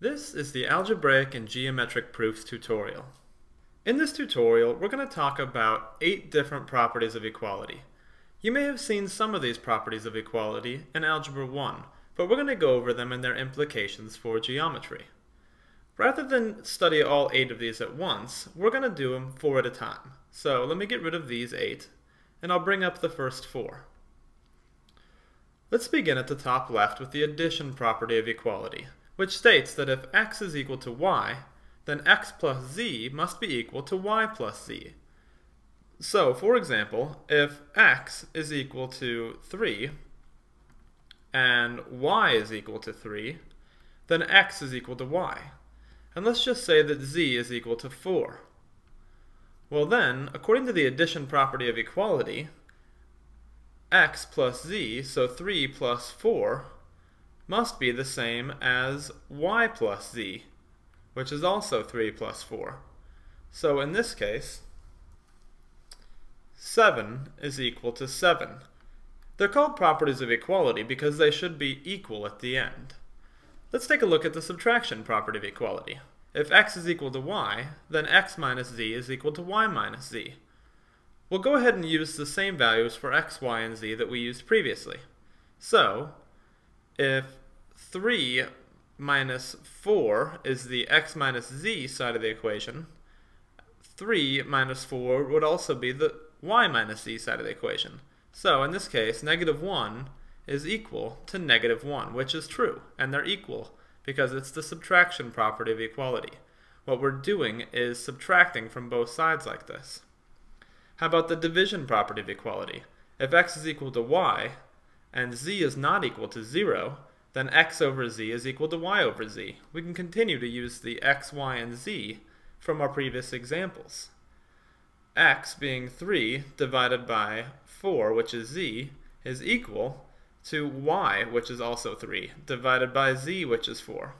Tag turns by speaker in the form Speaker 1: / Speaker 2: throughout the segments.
Speaker 1: This is the Algebraic and Geometric Proofs tutorial. In this tutorial, we're going to talk about eight different properties of equality. You may have seen some of these properties of equality in Algebra 1, but we're going to go over them and their implications for geometry. Rather than study all eight of these at once, we're going to do them four at a time. So let me get rid of these eight, and I'll bring up the first four. Let's begin at the top left with the addition property of equality which states that if x is equal to y, then x plus z must be equal to y plus z. So, for example, if x is equal to 3 and y is equal to 3, then x is equal to y. And let's just say that z is equal to 4. Well then, according to the addition property of equality, x plus z, so 3 plus 4, must be the same as y plus z, which is also 3 plus 4. So in this case, 7 is equal to 7. They're called properties of equality because they should be equal at the end. Let's take a look at the subtraction property of equality. If x is equal to y, then x minus z is equal to y minus z. We'll go ahead and use the same values for x, y, and z that we used previously. So, if 3 minus 4 is the x minus z side of the equation, 3 minus 4 would also be the y minus z side of the equation. So in this case, negative 1 is equal to negative 1, which is true, and they're equal because it's the subtraction property of equality. What we're doing is subtracting from both sides like this. How about the division property of equality? If x is equal to y, and z is not equal to 0, then x over z is equal to y over z. We can continue to use the x, y, and z from our previous examples. x being 3 divided by 4, which is z, is equal to y, which is also 3, divided by z, which is 4.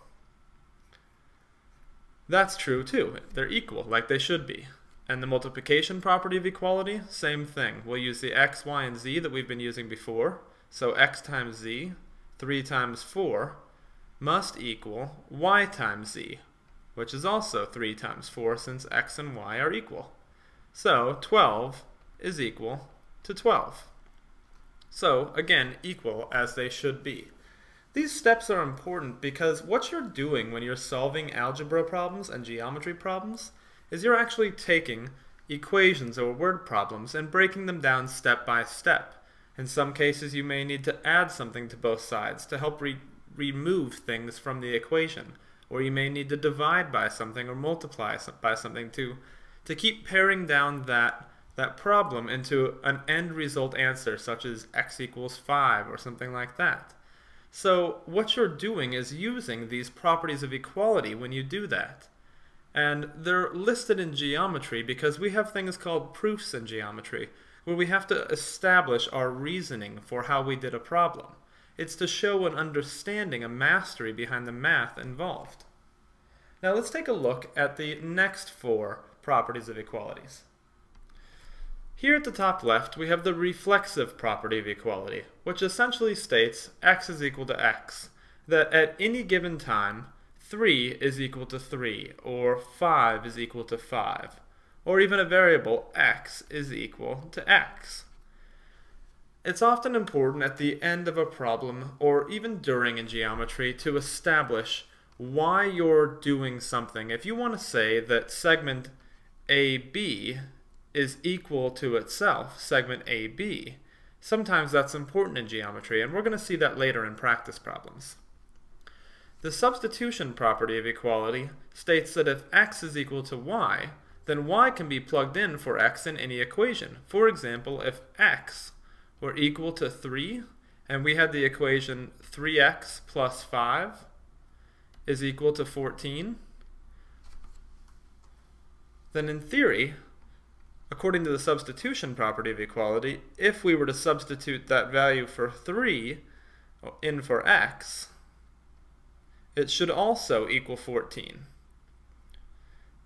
Speaker 1: That's true too. They're equal, like they should be. And the multiplication property of equality, same thing. We'll use the x, y, and z that we've been using before. So x times z 3 times 4 must equal y times z, which is also 3 times 4 since x and y are equal. So 12 is equal to 12. So again, equal as they should be. These steps are important because what you're doing when you're solving algebra problems and geometry problems is you're actually taking equations or word problems and breaking them down step by step. In some cases, you may need to add something to both sides to help re remove things from the equation, or you may need to divide by something or multiply by something to, to keep paring down that, that problem into an end result answer, such as x equals 5 or something like that. So what you're doing is using these properties of equality when you do that. And they're listed in geometry because we have things called proofs in geometry, where we have to establish our reasoning for how we did a problem. It's to show an understanding, a mastery behind the math involved. Now let's take a look at the next four properties of equalities. Here at the top left, we have the reflexive property of equality, which essentially states x is equal to x, that at any given time, 3 is equal to 3, or 5 is equal to 5 or even a variable x is equal to x. It's often important at the end of a problem, or even during in geometry, to establish why you're doing something. If you want to say that segment AB is equal to itself, segment AB, sometimes that's important in geometry, and we're going to see that later in practice problems. The substitution property of equality states that if x is equal to y, then y can be plugged in for x in any equation. For example, if x were equal to 3, and we had the equation 3x plus 5 is equal to 14, then in theory, according to the substitution property of equality, if we were to substitute that value for 3 in for x, it should also equal 14.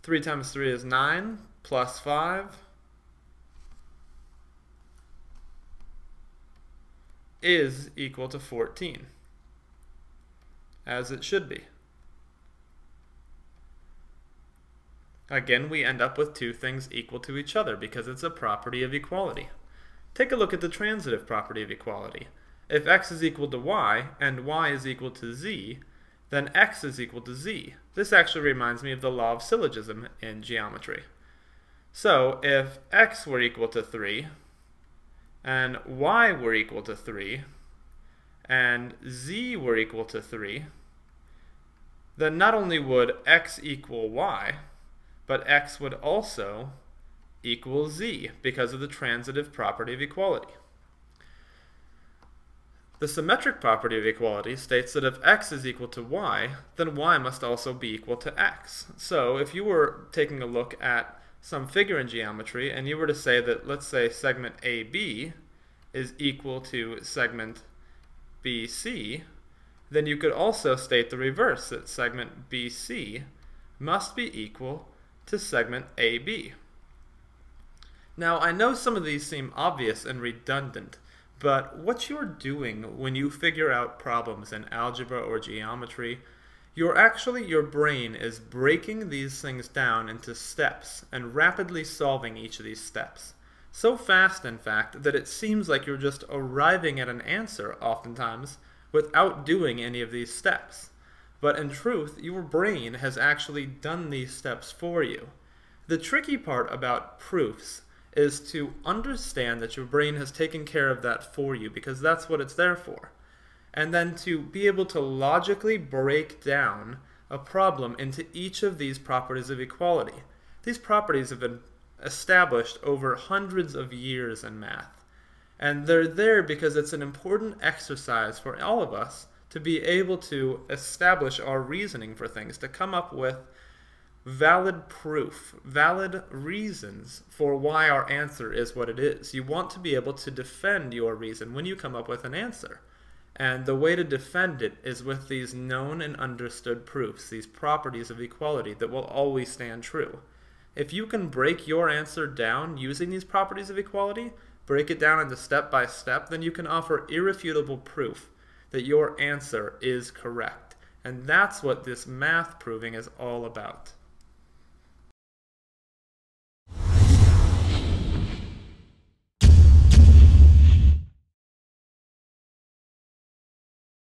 Speaker 1: 3 times 3 is 9 plus 5 is equal to 14, as it should be. Again, we end up with two things equal to each other because it's a property of equality. Take a look at the transitive property of equality. If x is equal to y and y is equal to z, then x is equal to z. This actually reminds me of the law of syllogism in geometry. So if x were equal to 3, and y were equal to 3, and z were equal to 3, then not only would x equal y, but x would also equal z because of the transitive property of equality. The symmetric property of equality states that if x is equal to y, then y must also be equal to x. So if you were taking a look at some figure in geometry and you were to say that, let's say, segment AB is equal to segment BC, then you could also state the reverse, that segment BC must be equal to segment AB. Now, I know some of these seem obvious and redundant, but what you're doing when you figure out problems in algebra or geometry, you're actually, your brain is breaking these things down into steps and rapidly solving each of these steps. So fast, in fact, that it seems like you're just arriving at an answer, oftentimes, without doing any of these steps. But in truth, your brain has actually done these steps for you. The tricky part about proofs is to understand that your brain has taken care of that for you because that's what it's there for. And then to be able to logically break down a problem into each of these properties of equality. These properties have been established over hundreds of years in math. And they're there because it's an important exercise for all of us to be able to establish our reasoning for things, to come up with valid proof, valid reasons for why our answer is what it is. You want to be able to defend your reason when you come up with an answer. And the way to defend it is with these known and understood proofs, these properties of equality that will always stand true. If you can break your answer down using these properties of equality, break it down into step by step, then you can offer irrefutable proof that your answer is correct. And that's what this math proving is all about.